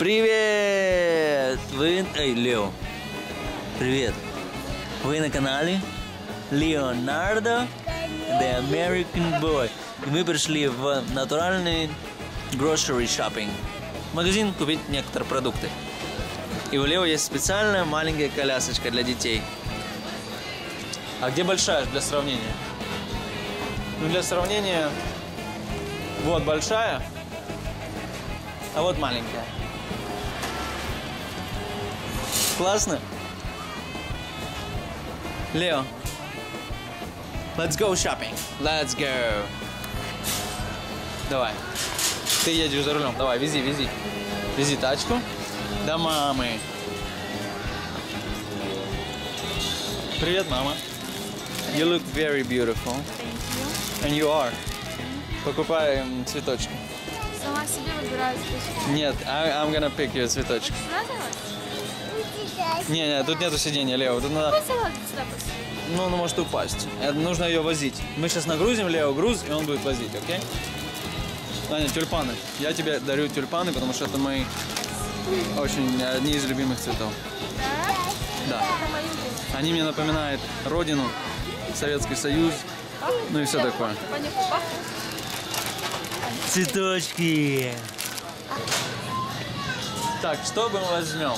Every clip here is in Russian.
Привет! Вы... Эй, Лео. Привет. Вы на канале Леонардо The American Boy. И мы пришли в натуральный grocery shopping. Магазин купить некоторые продукты. И у Лео есть специальная маленькая колясочка для детей. А где большая для сравнения? Ну, для сравнения, вот большая, а вот маленькая. Классно? Лео, let's go shopping. Let's go. Давай. Ты едешь за рулем. Давай, вези, вези. Вези тачку. До мамы. Привет, мама. You look very beautiful. And you are. Покупаем цветочки. Сама себе выбираю спички. Нет, I, I'm gonna pick you цветочки. Не, не, тут нету сидения, Лео. Тут надо, ну, он может упасть. Это нужно ее возить. Мы сейчас нагрузим Лео груз, и он будет возить, окей? Аня, тюльпаны. Я тебе дарю тюльпаны, потому что это мои очень одни из любимых цветов. Да? Они мне напоминают родину, Советский Союз, ну и все такое. Цветочки. Так, что мы возьмем?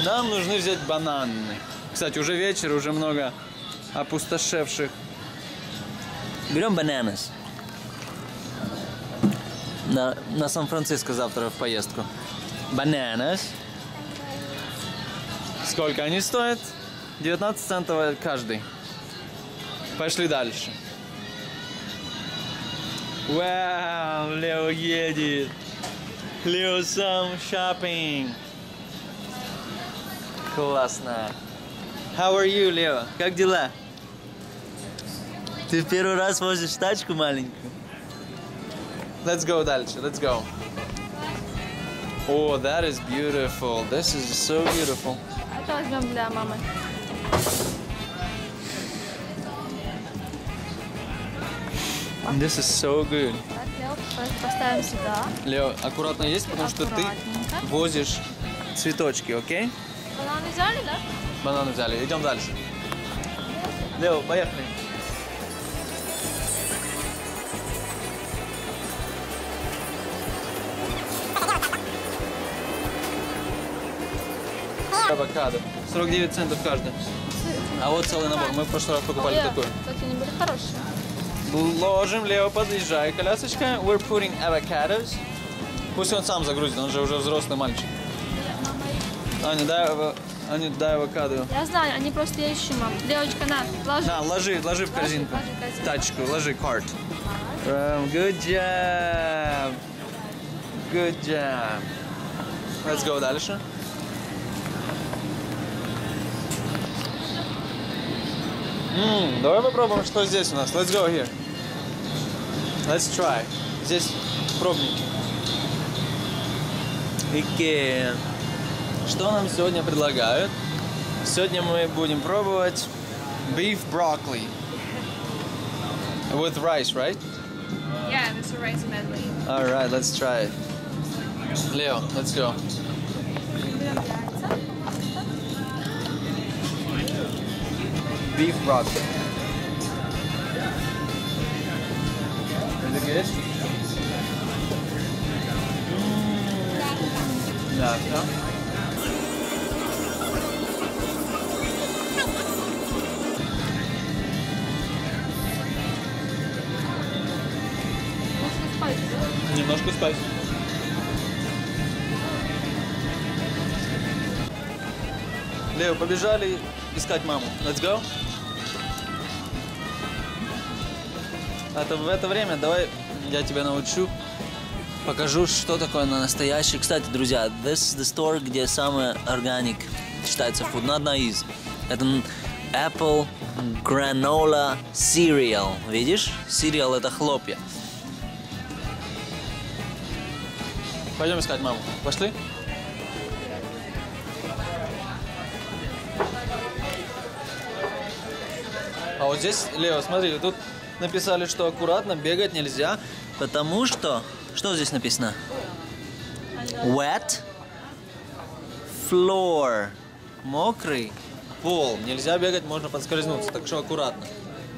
Нам нужны взять бананы. Кстати, уже вечер, уже много опустошевших. Берем бананас. На, на Сан-Франциско завтра в поездку. Бананас. Сколько они стоят? 19 центов каждый. Пошли дальше. Вау, Лео едет. Лео сам шопинг. Классно. How are you, Лео? Как дела? Ты в первый раз возишь тачку маленькую? Let's go дальше, let's go. Oh, that is beautiful. This is so beautiful. Это возьмем для мамы. This is so good. Так, Лео, поставим сюда. Лео, аккуратно есть, потому что ты возишь цветочки, окей? Бананы взяли, да? Бананы взяли. Идем дальше. Лео, поехали. Авокадо. 49 центов каждый. А вот целый набор. Мы в прошлый раз покупали Лео, такой. Кстати, они были хорошие. Ложим, Лео, подъезжай, колясочка. We're putting avocados. Пусть он сам загрузит, он же уже взрослый мальчик. Аня, дай, Аня, дай авокадо. Я знаю, они просто я ищу, мам. Леочка, на, ложи. На, ложи, ложи в корзинку. ложи в корзинку. Тачку, ложи карт. Um, good job. Good job. Let's go дальше. М, давай попробуем, что здесь у нас. Let's go here. Let's try. Здесь пробники. Икея. Что нам сегодня предлагают? Сегодня мы будем пробовать beef broccoli. With rice, right? Yeah, this is rice medley. All right, let's try it. Leo, let's go. Beef broccoli. Is it good? Mm. Мясо. Немножко спайс. Лео, побежали искать маму. Let's go. Это в это время давай я тебя научу, покажу, что такое на настоящий. Кстати, друзья, this is the store, где самый органик считается food. Ну, одна из. Это Apple Granola Cereal. Видишь? Cereal это хлопья. Пойдем искать маму. Пошли? А вот здесь, Лео, смотри, тут написали, что аккуратно бегать нельзя, потому что... Что здесь написано? Wet Floor. Мокрый пол. Нельзя бегать, можно подскользнуться. Так что аккуратно.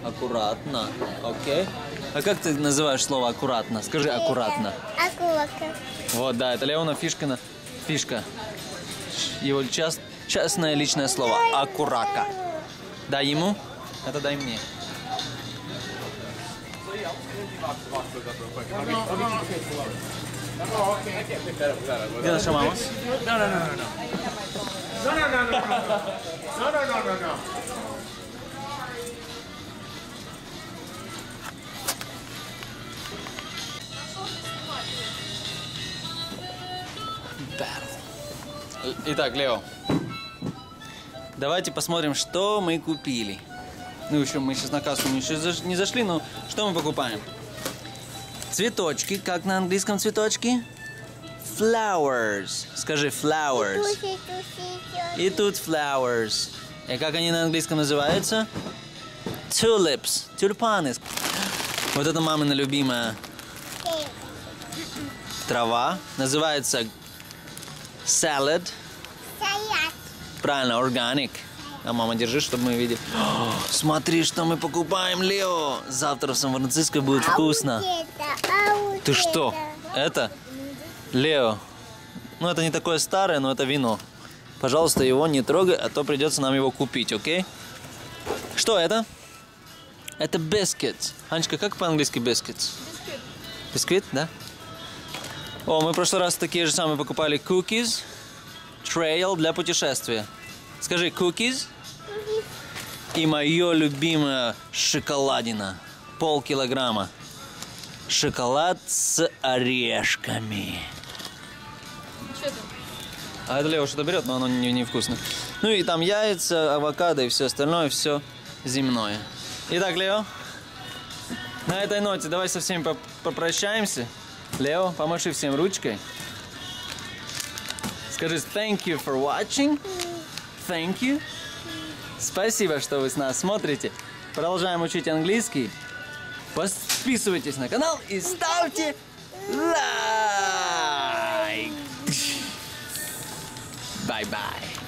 Аккуратно. Окей. А как ты называешь слово аккуратно? Скажи аккуратно. Акулка. Вот, да, это Леона Фишкина. Фишка. Его част, частное личное слово. Аккурака. Дай ему, это дай мне. Где наша мама? Battle. Итак, Лео, давайте посмотрим, что мы купили. Ну, еще мы сейчас на кассу не еще не зашли, но что мы покупаем? Цветочки, как на английском цветочки? Flowers. Скажи flowers. И тут flowers. И как они на английском называются? Tulips. Тюльпаны. Вот это мамина любимая трава. Называется salad. Салат. Правильно, organic. А мама, держи, чтобы мы видели. О, смотри, что мы покупаем, Лео. Завтра в Сан-Франциско будет вкусно. А вот это, а вот Ты что? это. Лео. Ну, это не такое старое, но это вино. Пожалуйста, его не трогай, а то придется нам его купить, окей? Что это? Это biscuits. Анечка, как по-английски biscuits? Бисквит. Бисквит, да? О, мы в прошлый раз такие же самые покупали cookies. Trail для путешествия. Скажи cookies. И мое любимое шоколадина. Пол килограмма. Шоколад с орешками. А это Лева что-то берет, но оно не- невкусно. Ну и там яйца, авокадо и все остальное, все земное. Итак, Лео, на этой ноте давай со всеми поп- попрощаемся. Лео, помаши всем ручкой. Скажи thank you for watching. Thank you. Спасибо, что вы с нас смотрите. Продолжаем учить английский. Подписывайтесь на канал и ставьте лайк. Bye bye.